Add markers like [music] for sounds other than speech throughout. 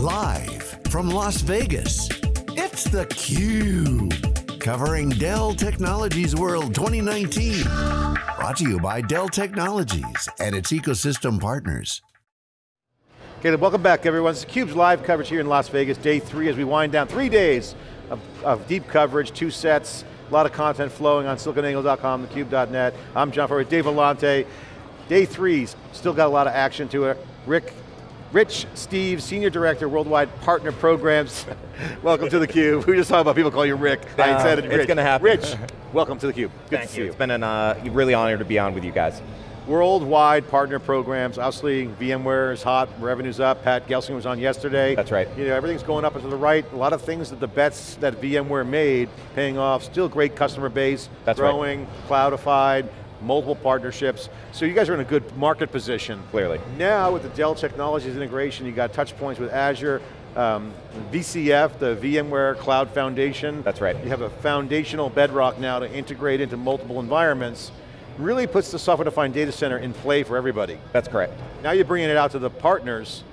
Live from Las Vegas, it's theCUBE. Covering Dell Technologies World 2019. Brought to you by Dell Technologies and its ecosystem partners. Okay, welcome back everyone. It's theCUBE's live coverage here in Las Vegas, day three as we wind down three days of, of deep coverage, two sets, a lot of content flowing on siliconangle.com, thecube.net. I'm John Furrier, Dave Vellante. Day three, still got a lot of action to it. Rick Rich Steeves, Senior Director, Worldwide Partner Programs. [laughs] welcome to theCUBE. We were just talking about people call you Rick. Uh, I said it, Rich. It's going to happen. Rich, welcome to theCUBE. Good Thank to you. see It's been an uh, really honor to be on with you guys. Worldwide partner programs, obviously VMware is hot, revenue's up, Pat Gelsinger was on yesterday. That's right. You know, everything's going up and to the right, a lot of things that the bets that VMware made, paying off, still great customer base, That's growing, cloudified, multiple partnerships. So you guys are in a good market position. Clearly. Now with the Dell Technologies integration, you got touch points with Azure, um, VCF, the VMware Cloud Foundation. That's right. You have a foundational bedrock now to integrate into multiple environments. Really puts the software-defined data center in play for everybody. That's correct. Now you're bringing it out to the partners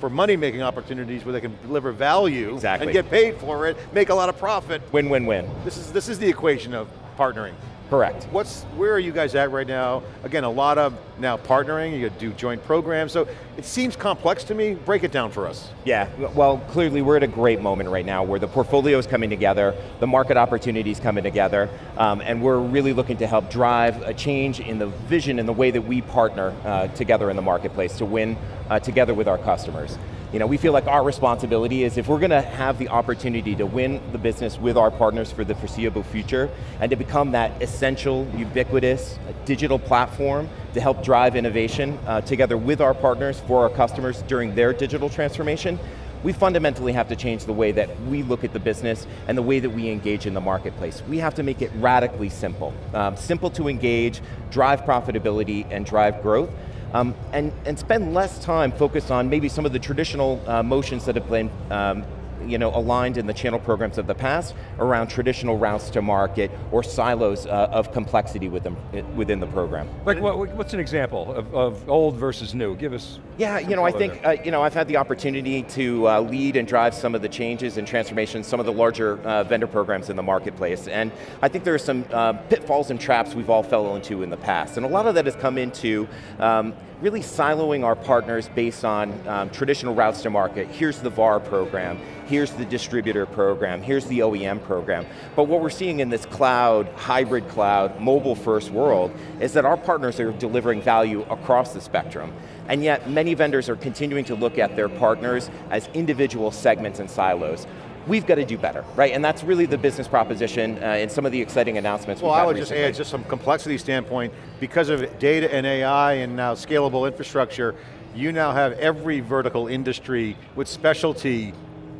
for money-making opportunities where they can deliver value Exactly. and get paid for it, make a lot of profit. Win, win, win. This is, this is the equation of partnering. Correct. What's, where are you guys at right now? Again, a lot of now partnering, you do joint programs, so it seems complex to me. Break it down for us. Yeah, well, clearly we're at a great moment right now where the portfolio is coming together, the market opportunities coming together, um, and we're really looking to help drive a change in the vision and the way that we partner uh, together in the marketplace to win uh, together with our customers. You know, we feel like our responsibility is if we're going to have the opportunity to win the business with our partners for the foreseeable future and to become that essential, ubiquitous digital platform to help drive innovation uh, together with our partners for our customers during their digital transformation, we fundamentally have to change the way that we look at the business and the way that we engage in the marketplace. We have to make it radically simple. Um, simple to engage, drive profitability, and drive growth. Um, and, and spend less time focused on maybe some of the traditional uh, motions that have been um, you know, aligned in the channel programs of the past around traditional routes to market or silos uh, of complexity within, within the program. Like what, what's an example of, of old versus new? Give us Yeah, you know, I think, uh, you know, I've had the opportunity to uh, lead and drive some of the changes and transformations, some of the larger uh, vendor programs in the marketplace, and I think there are some uh, pitfalls and traps we've all fell into in the past, and a lot of that has come into um, really siloing our partners based on um, traditional routes to market. Here's the VAR program, here's the distributor program, here's the OEM program. But what we're seeing in this cloud, hybrid cloud, mobile first world is that our partners are delivering value across the spectrum. And yet many vendors are continuing to look at their partners as individual segments and silos we've got to do better, right? And that's really the business proposition uh, and some of the exciting announcements Well, I would just add, just some complexity standpoint, because of data and AI and now scalable infrastructure, you now have every vertical industry with specialty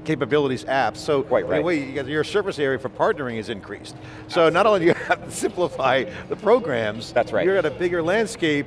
capabilities apps. So Quite right. in way, you got- your surface area for partnering is increased. So not only do you [laughs] have to simplify the programs, That's right. you're at a bigger landscape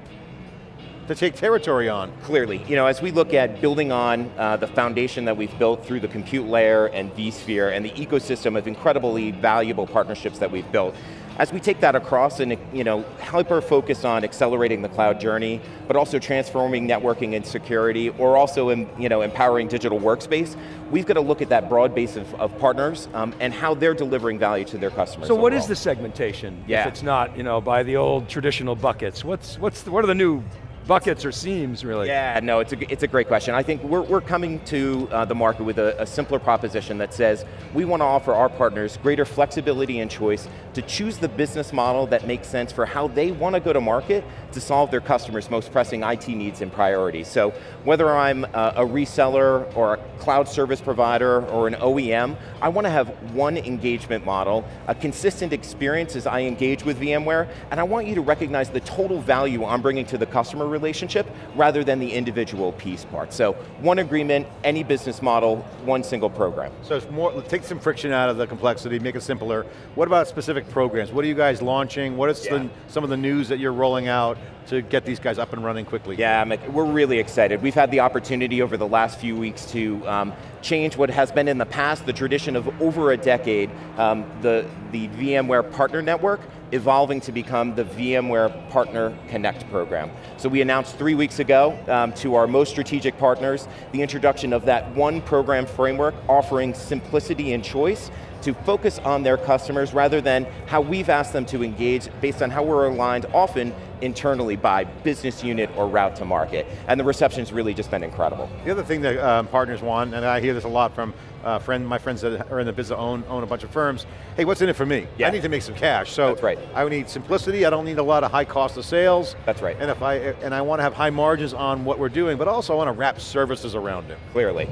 to take territory on. Clearly, you know, as we look at building on uh, the foundation that we've built through the compute layer and vSphere and the ecosystem of incredibly valuable partnerships that we've built, as we take that across and you know, hyper focus on accelerating the cloud journey, but also transforming networking and security, or also in, you know, empowering digital workspace, we've got to look at that broad base of, of partners um, and how they're delivering value to their customers So what is the segmentation? Yeah. If it's not, you know, by the old traditional buckets. What's, what's the, what are the new buckets or seams, really? Yeah, no, it's a, it's a great question. I think we're, we're coming to uh, the market with a, a simpler proposition that says we want to offer our partners greater flexibility and choice to choose the business model that makes sense for how they want to go to market to solve their customers' most pressing IT needs and priorities. So whether I'm a, a reseller or a cloud service provider or an OEM, I want to have one engagement model, a consistent experience as I engage with VMware, and I want you to recognize the total value I'm bringing to the customer relationship rather than the individual piece part. So one agreement, any business model, one single program. So it's more, take some friction out of the complexity, make it simpler. What about specific programs? What are you guys launching? What is Yeah. the, some of the news that you're rolling out to get these guys up and running quickly? Yeah, we're really excited. We've we've had the opportunity over the last few weeks to um, change what has been in the past the tradition of over a decade, um, the, the VMware Partner Network evolving to become the VMware Partner Connect program. So we announced three weeks ago um, to our most strategic partners the introduction of that one program framework offering simplicity and choice to focus on their customers rather than how we've asked them to engage based on how we're aligned often internally by business unit or route to market. And the reception's really just been incredible. The other thing that um, partners want, and I hear this a lot from uh, friend, my friends that are in the business own, own a bunch of firms, hey, what's in it for me? Yeah. I need to make some cash. So That's right. I need simplicity, I don't need a lot of high cost of sales. That's right. And if I and I want to have high margins on what we're doing, but also I want to wrap services around it. Clearly.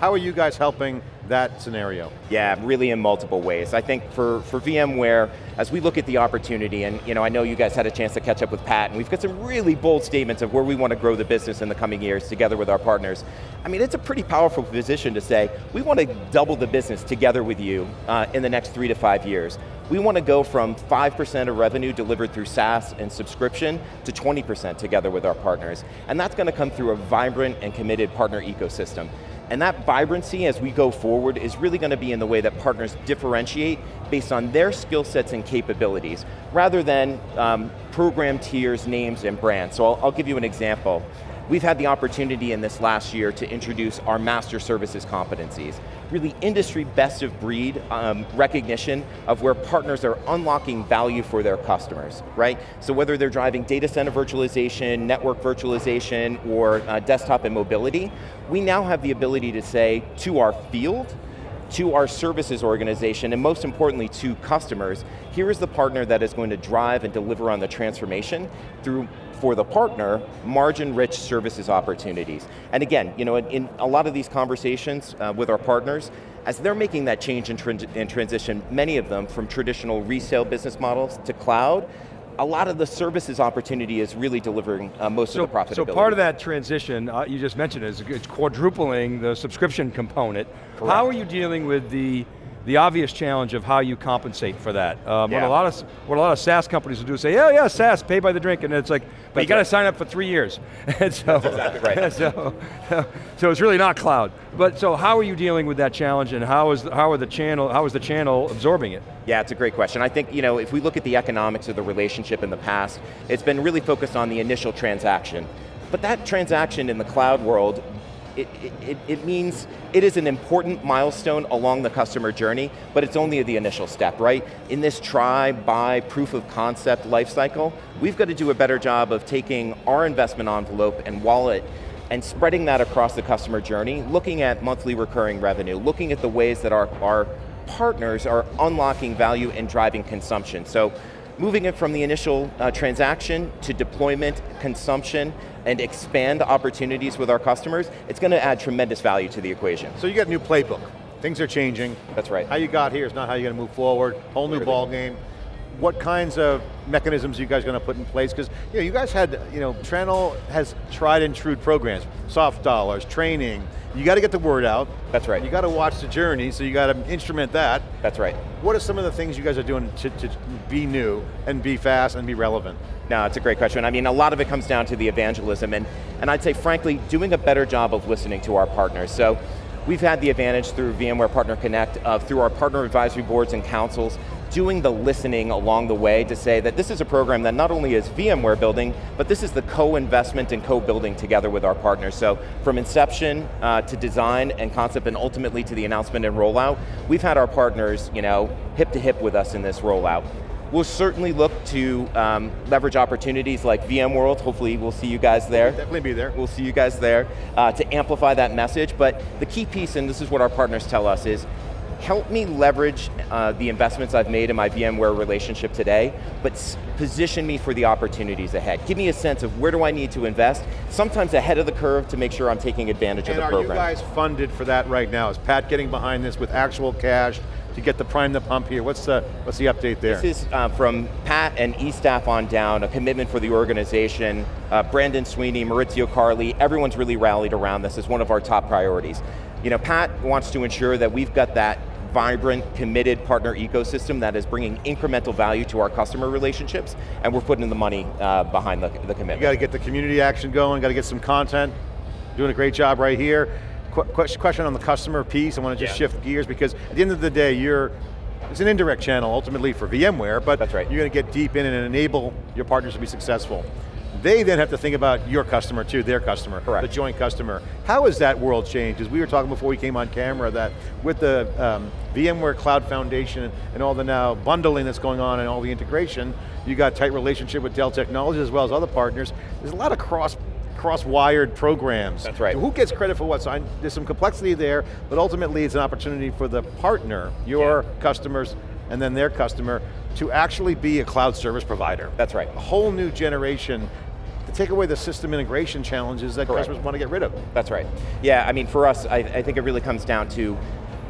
How are you guys helping that scenario? Yeah, really in multiple ways. I think for, for VMware, as we look at the opportunity, and you know, I know you guys had a chance to catch up with Pat, and we've got some really bold statements of where we want to grow the business in the coming years together with our partners. I mean, it's a pretty powerful position to say, we want to double the business together with you uh, in the next three to five years. We want to go from 5% of revenue delivered through SaaS and subscription to 20% together with our partners. And that's going to come through a vibrant and committed partner ecosystem. And that vibrancy as we go forward is really going to be in the way that partners differentiate based on their skill sets and capabilities, rather than um, program tiers, names, and brands. So I'll, I'll give you an example. We've had the opportunity in this last year to introduce our master services competencies. Really industry best of breed um, recognition of where partners are unlocking value for their customers, right? So whether they're driving data center virtualization, network virtualization, or uh, desktop and mobility, we now have the ability to say to our field, to our services organization, and most importantly to customers, here is the partner that is going to drive and deliver on the transformation through, for the partner, margin-rich services opportunities. And again, you know, in, in a lot of these conversations uh, with our partners, as they're making that change and, and transition, many of them from traditional resale business models to cloud, a lot of the services opportunity is really delivering uh, most so, of the profitability. So part of that transition, uh, you just mentioned, is it's quadrupling the subscription component. Correct. How are you dealing with the the obvious challenge of how you compensate for that. Um, Yeah. What a lot of what a lot of SaaS companies will do is say, yeah, yeah, SaaS, pay by the drink, and it's like, but you got to right. sign up for three years. [laughs] and so, exactly right. [laughs] so, so it's really not cloud. But so how are you dealing with that challenge, and how is how are the channel how is the channel absorbing it? Yeah, it's a great question. I think, you know, if we look at the economics of the relationship in the past, it's been really focused on the initial transaction. But that transaction in the cloud world, it, it, it means it is an important milestone along the customer journey, but it's only the initial step, right? In this try, buy, proof of concept life cycle, we've got to do a better job of taking our investment envelope and wallet and spreading that across the customer journey, looking at monthly recurring revenue, looking at the ways that our, our partners are unlocking value and driving consumption. So moving it from the initial uh, transaction to deployment, consumption, and expand opportunities with our customers, it's going to add tremendous value to the equation. So you got a new playbook. Things are changing. That's right. How you got here is not how you're going to move forward. Whole new Clearly. ball game. What kinds of mechanisms are you guys going to put in place? Because you know, you guys had, you know, Trennel has tried and true programs, soft dollars, training. You got to get the word out. That's right. You got to watch the journey, so you got to instrument that. That's right. What are some of the things you guys are doing to, to be new and be fast and be relevant? No, it's a great question. I mean, a lot of it comes down to the evangelism, and, and I'd say, frankly, doing a better job of listening to our partners. So, we've had the advantage through VMware Partner Connect, of through our partner advisory boards and councils, doing the listening along the way to say that this is a program that not only is VMware building, but this is the co-investment and co-building together with our partners. So, from inception uh, to design and concept, and ultimately to the announcement and rollout, we've had our partners, you know, hip to hip with us in this rollout. We'll certainly look to um, leverage opportunities like VMworld. Hopefully we'll see you guys there. Definitely be there. We'll see you guys there uh, to amplify that message. But the key piece, and this is what our partners tell us, is help me leverage uh, the investments I've made in my VMware relationship today, but position me for the opportunities ahead. Give me a sense of where do I need to invest, sometimes ahead of the curve to make sure I'm taking advantage And of the program. are you guys funded for that right now? Is Pat getting behind this with actual cash to get the prime the pump here? What's the, what's the update there? This is uh, from Pat and E-staff on down, a commitment for the organization. Uh, Brandon Sweeney, Maurizio Carli, everyone's really rallied around this as one of our top priorities. You know, Pat wants to ensure that we've got that vibrant, committed partner ecosystem that is bringing incremental value to our customer relationships, and we're putting in the money uh, behind the, the You commitment. got to get the community action going, got to get some content. doing a great job right here. Qu question on the customer piece, I want to just yeah. shift gears because at the end of the day, you're it's an indirect channel ultimately for VMware, but That's right. you're going to get deep in and enable your partners to be successful. They then have to think about your customer too, their customer, Correct. the joint customer. How has that world changed? As we were talking before we came on camera that with the um, VMware Cloud Foundation and all the now bundling that's going on and all the integration, you got tight relationship with Dell Technologies as well as other partners. There's a lot of cross cross-wired programs. That's right. So who gets credit for what? So I, there's some complexity there, but ultimately it's an opportunity for the partner, your yeah. customers, and then their customer, to actually be a cloud service provider. That's right. A whole new generation take away the system integration challenges that Correct. customers want to get rid of. That's right. Yeah, I mean for us, I, I think it really comes down to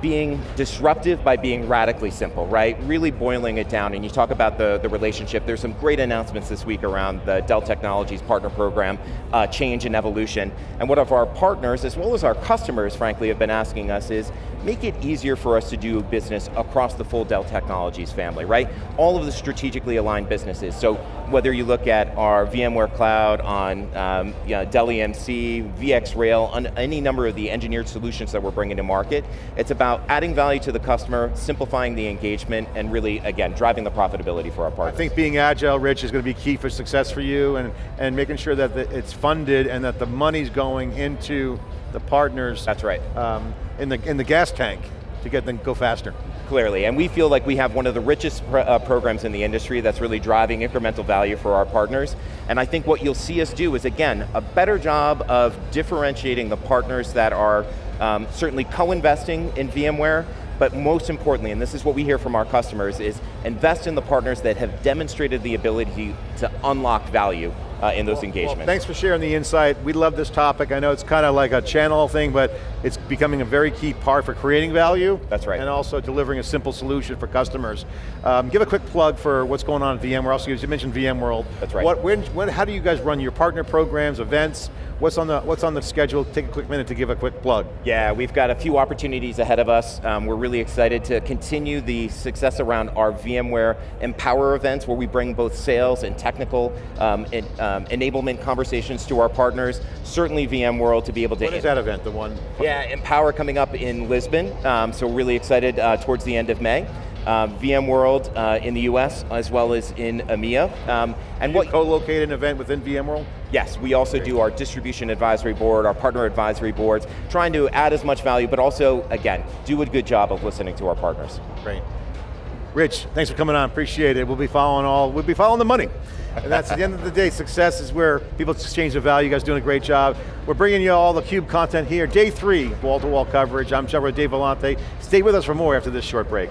being disruptive by being radically simple, right? Really boiling it down, and you talk about the, the relationship, there's some great announcements this week around the Dell Technologies Partner Program, uh, change and evolution, and what of our partners, as well as our customers, frankly, have been asking us is, make it easier for us to do business across the full Dell Technologies family, right? All of the strategically aligned businesses, so whether you look at our VMware Cloud on um, you know, Dell EMC, VxRail, on any number of the engineered solutions that we're bringing to market, it's about adding value to the customer, simplifying the engagement, and really, again, driving the profitability for our partners. I think being agile, Rich, is going to be key for success for you, and, and making sure that it's funded and that the money's going into the partners. That's right. Um, in, the, in the gas tank to get them go faster. Clearly, and we feel like we have one of the richest uh, programs in the industry that's really driving incremental value for our partners. And I think what you'll see us do is, again, a better job of differentiating the partners that are um, certainly co-investing in VMware, but most importantly, and this is what we hear from our customers, is invest in the partners that have demonstrated the ability to unlock value uh, in those well, engagements. Well, thanks for sharing the insight. We love this topic. I know it's kind of like a channel thing, but it's becoming a very key part for creating value. That's right. And also delivering a simple solution for customers. Um, give a quick plug for what's going on at VMware. Also, you mentioned VMworld. That's right. What, when, when, how do you guys run your partner programs, events? What's on the What's on the schedule? Take a quick minute to give a quick plug. Yeah, we've got a few opportunities ahead of us. Um, we're really excited to continue the success around our VMware Empower events, where we bring both sales and technical um, and, um, enablement conversations to our partners. Certainly VMworld to be able to. What is that event? The one? Yeah, Empower coming up in Lisbon. Um, so really excited uh, towards the end of May uh, VMworld uh, in the US as well as in EMEA. Um, and what co-locate an event within VMworld? Yes, we also do our distribution advisory board, our partner advisory boards, trying to add as much value, but also, again, do a good job of listening to our partners. Great. Rich, thanks for coming on, appreciate it. We'll be following all, we'll be following the money. And that's at the end of the day, success is where people exchange the value. You guys doing a great job. We're bringing you all the CUBE content here. Day three, wall-to-wall -wall coverage. I'm Trevor Dave Vellante. Stay with us for more after this short break.